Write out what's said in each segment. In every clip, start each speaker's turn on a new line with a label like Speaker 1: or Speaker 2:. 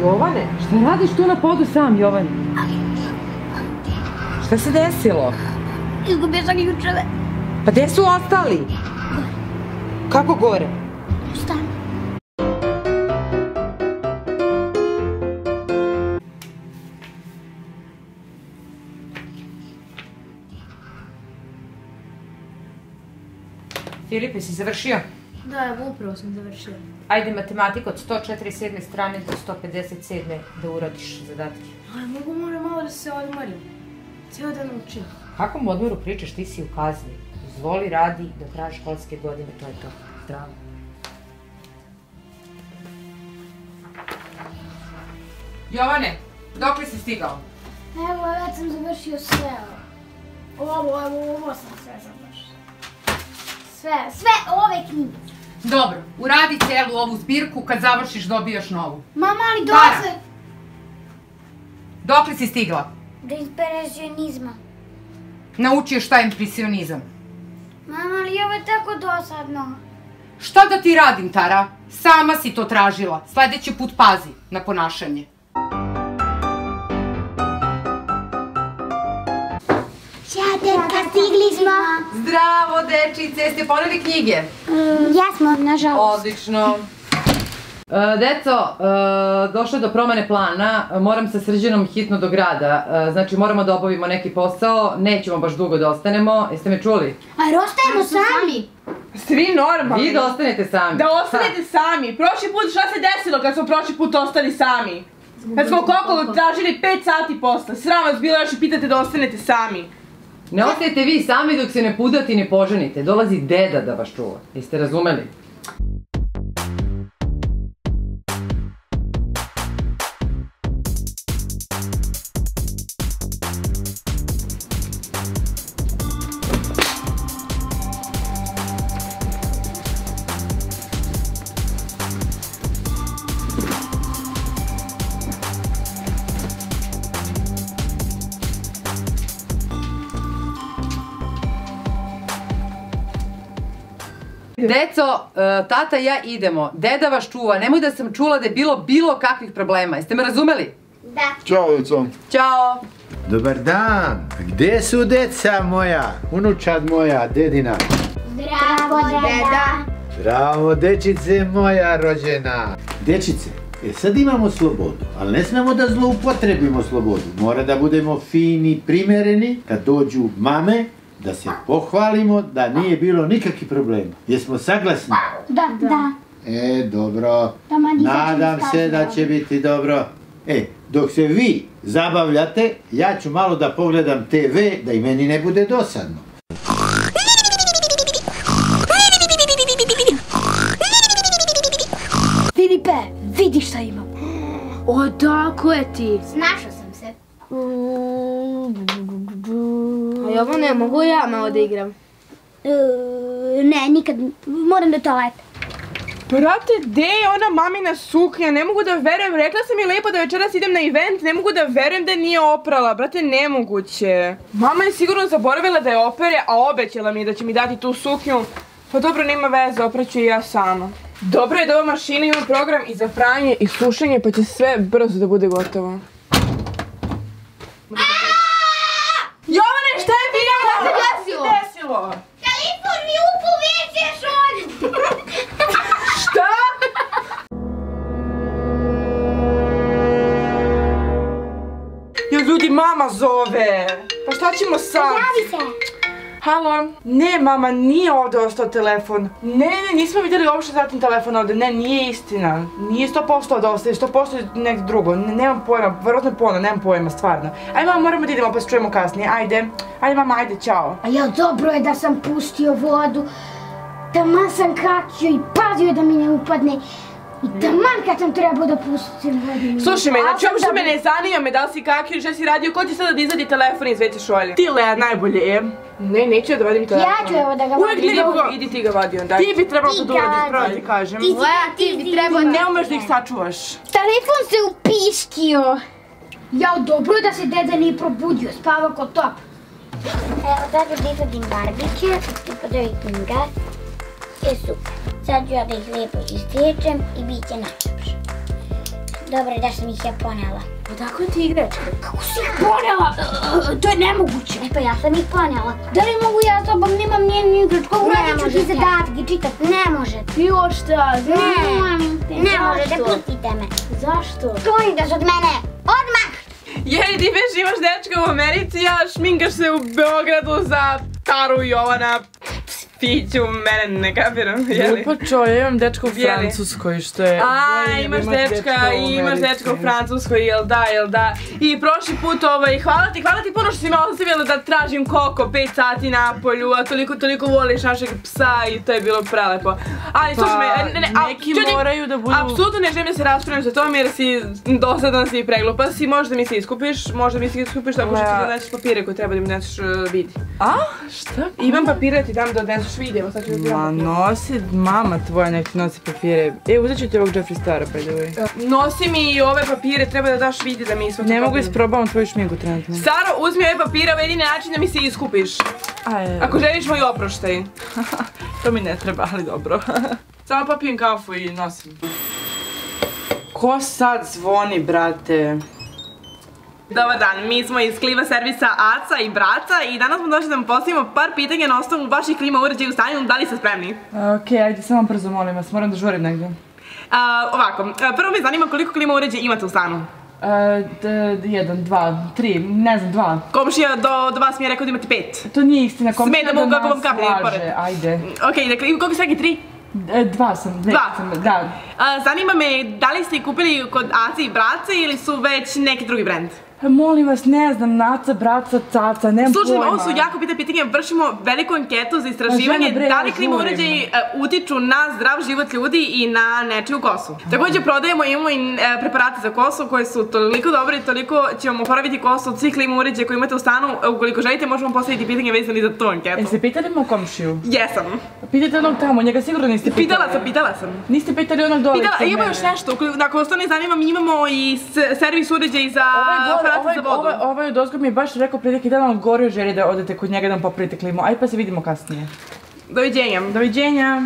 Speaker 1: Jovane, šta radiš tu na podu sam, Jovane? Šta se desilo?
Speaker 2: Izgubio sam ključeve.
Speaker 1: Pa gdje su ostali? Kako gore?
Speaker 2: Stan.
Speaker 1: Filipe, si završio?
Speaker 2: Da, evo upravo sam završila.
Speaker 1: Ajde matematiku od 147. strane do 157. da uradiš zadatke.
Speaker 2: Ali mogu moram malo da se odmorim. Cijelo dan učim.
Speaker 1: Kakvom odmoru pričaš, ti si u kazni. Izvoli, radi do kraja školske godine, to je to. Zdravo. Jovane, dok li si stigao?
Speaker 2: Evo, već sam završio sve. Ovo, evo, ovo sam sve završila. Sve, sve ove knjige.
Speaker 1: Dobro, uradi cijelu ovu zbirku, kad završiš dobijaš novu.
Speaker 2: Mama, ali
Speaker 1: Tara.
Speaker 2: dosad...
Speaker 1: Dok li si stigla?
Speaker 2: Do impresionizma.
Speaker 1: Naučio šta je impresionizam.
Speaker 2: Mama, ali ovo je tako dosadno.
Speaker 1: Šta da ti radim, Tara? Sama si to tražila. Sljedeći put pazi na ponašanje.
Speaker 2: Ćatetka, stigli smo.
Speaker 1: Zdravo, dečice, jeste poneli knjige?
Speaker 2: Jesmo, nažalost.
Speaker 1: Odlično. E, Deco, e, došlo je do promjene plana, moram sa srđenom hitno do grada, E, znači moramo da obavimo neki posao, nećemo baš dugo da ostanemo, jeste me čuli?
Speaker 2: A ostajemo sami.
Speaker 3: Svi normalni.
Speaker 1: Vi da ostanete sami.
Speaker 3: Da ostanete sami. Prošli put šta se desilo kad smo prošli put ostali sami? Kad smo koliko tražili 5 sati posla. Sram vas bilo još i pitate da ostanete sami.
Speaker 1: Ne ostajete vi sami dok se ne pudate i ne poženite, dolazi deda da vas čuva, jeste razumeli? Deco, e, tata i ja idemo, deda vas čuva, nemoj da sam čula da je bilo bilo kakvih problema, jeste me razumeli?
Speaker 4: Ćao, djeco.
Speaker 1: Ćao!
Speaker 5: Dobar dan, gdje su deca moja, unučad moja, dedina?
Speaker 2: Zdravo, deda.
Speaker 5: Bravo, dečice moja rođena. Dečice, e sad imamo slobodu, ali ne smemo da zloupotrebimo slobodu. Mora da budemo fini, primjereni, kad dođu mame, da se pohvalimo da nije bilo nikakvih problema. Jesmo saglasni?
Speaker 2: Da, da.
Speaker 5: E, dobro. Nadam se da će biti dobro. E, dok se vi zabavljate, ja ću malo da pogledam TV, da i meni ne bude dosadno.
Speaker 2: Filipe, vidi šta imam. Odakle ti? Snašao.
Speaker 6: A ovo ne mogu ja malo da igram.
Speaker 2: E, ne, nikad. Moram do toaleta.
Speaker 3: Brate, gdje je ona mamina suknja? Ne mogu da verujem. Rekla sam mi lepo da večeras idem na event. Ne mogu da verujem da je nije oprala. Brate, nemoguće. Mama je sigurno zaboravila da je opere, a obećala mi je da će mi dati tu suknju. Pa dobro, nema veze, opraću i ja sama. Dobro je da ova mašina ima program i za pranje i sušenje, pa će sve brzo da bude gotovo. Ljudi, mama zove. Pa šta ćemo sad?
Speaker 2: Javi se.
Speaker 3: Halo? Ne, mama, nije ovdje ostao telefon. Ne, ne, nismo vidjeli uopšte zatim telefon ovdje. Ne, nije istina. Nije 100% ovdje ostaje, 100% je nek drugo. Ne, nemam pojma, vjerojatno je pola, nemam pojma, stvarno. Ajde, mama, moramo da idemo, pa se čujemo kasnije. Ajde. Ajde, mama, ajde, čao.
Speaker 2: A ja dobro je da sam pustio vodu. Taman sam kakio i pazio da mi ne upadne. I taman kad sam trebao da pustim je
Speaker 3: Slušaj me, znači uopšte me
Speaker 2: da-
Speaker 3: ne zanima me da li si kakio, šta si radio, ko će sada da izvadi telefon iz veće šolje? Ti Lea najbolje je. Ne, neću ja da vadim telefon.
Speaker 2: Ja ću evo da ga
Speaker 3: Uvijek
Speaker 2: vadim.
Speaker 3: idi, ga- idi ti ga vadi onda. Ti bi trebalo to
Speaker 2: Ti
Speaker 3: da uradiš, pravo ti kažem.
Speaker 2: Ti-
Speaker 6: Lea, ti bi trebao
Speaker 3: Ne umeš da ih sačuvaš.
Speaker 2: Telefon se upiškio. Ja, dobro je da se deda nije probudio, spava kod top. Evo, sad ću da izvadim barbiće, tipo da ih knjiga. E, super. Sad ću ja da ih lijepo istječem i bit će najljepše. Dobro, da sam ih ja ponela.
Speaker 6: Odakle ti igračke?
Speaker 2: Kako si ih ponela? E, To je nemoguće. E pa ja sam ih ponela. Da li mogu ja s tobom, nemam njenu igračku, uratit ću ti zadatke, čitat. Ne možete.
Speaker 6: Jo šta,
Speaker 2: Ne, ne možete, pustite me.
Speaker 6: Zašto?
Speaker 2: Sklonite se od mene. Odmah!
Speaker 3: Jej, ti već imaš dečka u Americi, a šminkaš se u Beogradu za Taru Jovana Fiću, mene ne kapiram, jeli?
Speaker 4: Pa čo, ja imam dečka u? Francuskoj, što je...
Speaker 3: A, imaš dečka, i imaš dečka u Francuskoj, jel da, jel da. I prošli put, ovaj, hvala ti, hvala ti puno što si me ostavila da tražim koko 5 sati na polju, a toliko, toliko voliš našeg psa i to je bilo prelepo. Ali, slušaj me,
Speaker 4: Pa,
Speaker 3: ne, ne, a,
Speaker 4: neki moraju da budu...
Speaker 3: Apsolutno ne želim da se raspravljam sa tom jer si dosadan si i preglupa si, možda mi se iskupiš, možda mi se iskupiš tako što ti doneseš papire koje treba da mi doneseš uh, vidi.
Speaker 4: A? Šta?
Speaker 3: Imam papire da ti dam da odneseš vidi, evo sad dam
Speaker 4: Ma nosi, mama tvoja nek nosi papire. E, uzet ću ti ovog Jeffree Stara, way.
Speaker 3: Nosi mi i ove papire, treba da daš vidi da mi sve
Speaker 4: Ne mogu isprobavam tvoju šminku trenutno.
Speaker 3: Saro, uzmi ove papire, ovo je jedini način da mi se iskupiš.
Speaker 4: Aj,
Speaker 3: Ako želiš moj oproštaj.
Speaker 4: to mi ne treba, ali dobro. Samo popijem kafu i nosim. Ko sad zvoni, brate?
Speaker 3: Dobar dan, mi smo iz klima servisa Aca i Braca i danas smo došli da vam postavimo par pitanja na osnovu vaših klima uređaja u stanju, da li ste spremni?
Speaker 4: Okej, ajde, samo brzo molim vas, moram da žurim negdje.
Speaker 3: A, ovako, a, prvo me zanima koliko klima uređaja imate u stanu.
Speaker 4: D- jedan, dva, tri, ne znam, dva.
Speaker 3: Komšija do, do vas mi je rekao da imate pet.
Speaker 4: To nije istina, komšija
Speaker 3: Smeta vam
Speaker 4: nas
Speaker 3: kapne pored.
Speaker 4: ajde.
Speaker 3: Ok, dakle, koliko svaki tri?
Speaker 4: E, dva sam,
Speaker 3: Dva.
Speaker 4: sam, da.
Speaker 3: A, zanima me da li ste kupili kod Aca i Braca ili su već neki drugi brand?
Speaker 4: E, Molim vas, ne znam, naca, braca, caca, nemam
Speaker 3: Slušaj,
Speaker 4: pojma.
Speaker 3: ovo su jako bitne pitanja, vršimo veliku anketu za istraživanje
Speaker 4: bre,
Speaker 3: da li klima uređaji e, utiču na zdrav život ljudi i na nečiju kosu. Također prodajemo, imamo i e, preparate za kosu koje su toliko dobri, toliko će vam oporaviti kosu od svih klima uređaja koje imate u stanu. Ukoliko želite, možemo postaviti pitanje vezani za tu anketu.
Speaker 4: E, ste pitali moj komšiju?
Speaker 3: Jesam.
Speaker 4: Pitajte onog tamo, njega sigurno niste pitali.
Speaker 3: Pitala sam, pitala sam.
Speaker 4: Niste pitali onog dole
Speaker 3: Pitala, ima još nešto, ako vas to ne zanima, mi imamo i servis uređaj za
Speaker 4: Ovaj,
Speaker 3: za vodu.
Speaker 4: ovaj, ovaj od ozgo mi je baš rekao prije neki dan, on gorio želi da odete kod njega da vam popravite klimu. Aj pa se vidimo kasnije.
Speaker 3: Doviđenja.
Speaker 4: Doviđenja.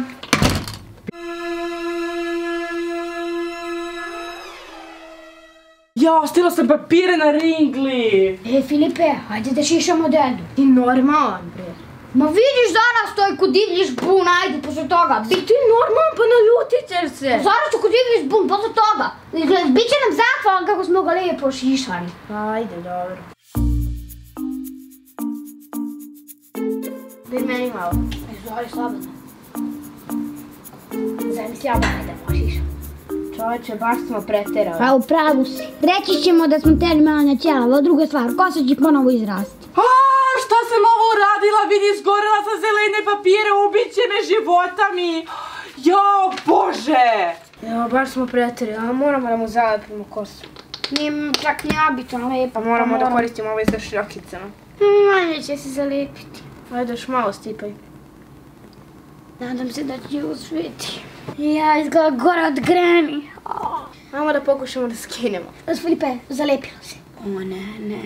Speaker 4: Ja, ostila sam papire na ringli.
Speaker 2: E, Filipe, hajde da šišamo dedu.
Speaker 6: Ti normalan, bre.
Speaker 2: Ma vidiš danas to je kod divljiš bun, ajde posle toga. Bi...
Speaker 6: Ti normalan, pa naljutit ćeš se.
Speaker 2: Zaraz ću kod divljiš bun, posle toga. Izgled, Biće nam zahvala ga lijepo šišali.
Speaker 6: Ajde, dobro. Daj meni malo.
Speaker 2: Izvoli slobodno. Zamisli ja da da pošišam.
Speaker 6: Čovječe, baš smo preterali.
Speaker 2: Pa u pravu si. Reći ćemo da smo teli malo na ćelavo, a druga stvar, kosa će ponovo izrasti.
Speaker 4: A, šta sam ovo uradila? Vidi, izgorela sam zelene papire, ubiće me života mi. Jao, bože!
Speaker 6: Evo, baš smo preterali, a moramo da mu zalepimo kosu.
Speaker 2: Nije čak ni obično lijepo.
Speaker 6: Pa moramo da koristimo ove sa šljokicama.
Speaker 2: Manje će se zalijepiti.
Speaker 6: Ajde, još malo stipaj.
Speaker 2: Nadam se da će uspjeti. Ja izgleda gore od grani.
Speaker 6: Ajmo da pokušamo da skinemo.
Speaker 2: Filipe, zalijepilo se. O ne, ne.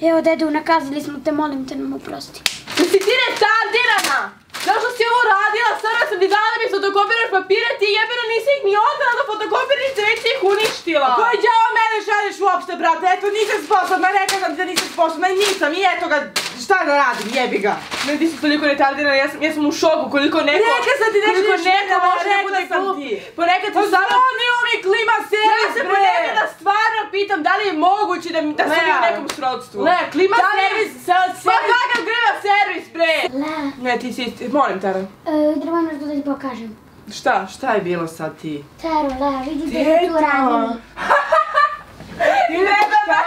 Speaker 2: Evo dedu, nakazali smo te, molim te nam oprosti.
Speaker 3: Si ti retardirana? Zašto si ovo radila? Sada sam ti dala da mi fotokopiraš papire, ti jebeno nisi ih ni odala do fotokopirnice, već si ih uništila.
Speaker 4: Koji đavo mene šalješ uopšte, brate? Eto, nisam sposobna, rekla sam ti da nisam sposobna i nisam i eto ga, šta da radim, jebi ga.
Speaker 3: Ne, ti si toliko retardirana, ja sam, ja sam u šoku koliko neko...
Speaker 4: Rekla sam ti da
Speaker 3: koliko neko može da bude
Speaker 4: sam
Speaker 3: glup.
Speaker 4: ti.
Speaker 3: Ponekad
Speaker 4: Pa
Speaker 3: ti samo...
Speaker 4: zvonio mi klima
Speaker 3: Ja
Speaker 4: servis,
Speaker 3: se
Speaker 4: bre!
Speaker 3: ponekada stvarno pitam da li je moguće da, da sam u nekom srodstvu.
Speaker 4: Le, klima
Speaker 3: Da li je-
Speaker 4: servis, sa,
Speaker 3: Pa kakav greva servis, bre!
Speaker 2: La,
Speaker 3: Ne, ti si, molim te.
Speaker 2: e, treba nešto da ti pokažem.
Speaker 4: Šta, šta je bilo sad ti?
Speaker 2: Taro, la, vidi da je tu radili.
Speaker 3: Ti ne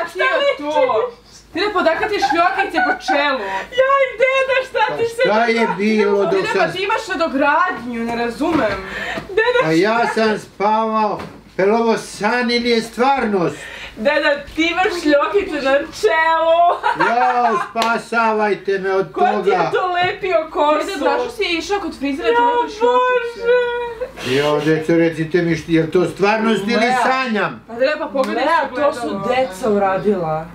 Speaker 3: šta ti je to? Ti ne podakati šljokice po čelu.
Speaker 4: Jaj, deda, šta
Speaker 5: Pa šta je bilo
Speaker 3: Ti
Speaker 5: dok sam...
Speaker 3: pa ti imaš nadogradnju, ne razumem.
Speaker 5: Pa ja sam spavao. Jel ovo san ili je stvarnost?
Speaker 3: Deda, ti imaš šljokice na čelu.
Speaker 5: Jao, spasavajte me od
Speaker 3: Ko ti je
Speaker 5: toga.
Speaker 3: to lepio kosu? Deda, zašto si išao kod frizera da ti lepiš šljokice?
Speaker 5: Jo, djeco, recite mi, što- jel to stvarnost ili sanjam?
Speaker 3: Pa deda, pa pogledaj
Speaker 4: Lea,
Speaker 3: što
Speaker 4: to su deca uradila.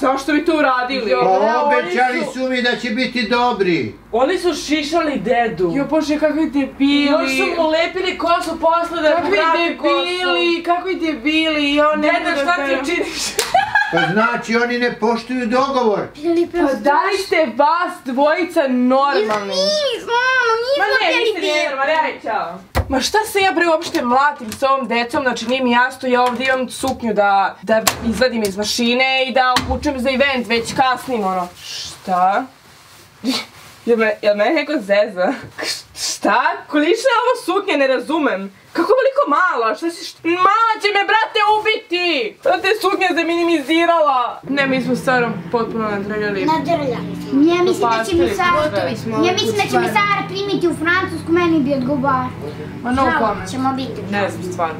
Speaker 3: Zašto bi to uradili?
Speaker 4: Jo.
Speaker 5: Pa obećali
Speaker 4: su-
Speaker 5: su mi da će biti dobri.
Speaker 4: Oni su šišali dedu.
Speaker 3: Jo bože, kakvi debili.
Speaker 4: Još su mu lepili kosu posle da
Speaker 3: Kakvi
Speaker 4: povrati kosu.
Speaker 3: debili, kakvi debili, ja ne
Speaker 4: Deda, šta ti činiš?
Speaker 5: Pa znači oni ne poštuju dogovor.
Speaker 3: Pa da li ste vas dvojica normalni?
Speaker 2: Nismo,
Speaker 3: Ma
Speaker 2: nismo
Speaker 3: ne,
Speaker 2: htjeli
Speaker 3: niste
Speaker 2: biti.
Speaker 3: normalni, aj čao. Ma šta se ja bre uopšte mlatim s ovom decom, znači nije mi jasno, ja ovdje imam suknju da, da izvadim iz mašine i da obučem za event, već kasnim ono. Šta? Jel me, jel me neko zeza? Šta? Koliša je ovo suknja, ne razumem. Kako veliko mala? Šta si, št- mama će me brate ubiti! Brate, suknja se minimizirala. Ne, mi smo stvarno potpuno nadrljali.
Speaker 2: Nadrljali. Ja mislim da će mi Sara... Ja mislim da će mi Sara primiti u Francusku, meni bi odgovarao.
Speaker 3: Ma no
Speaker 2: Žao,
Speaker 3: comment.
Speaker 2: ćemo biti.
Speaker 3: Ne znam stvarno.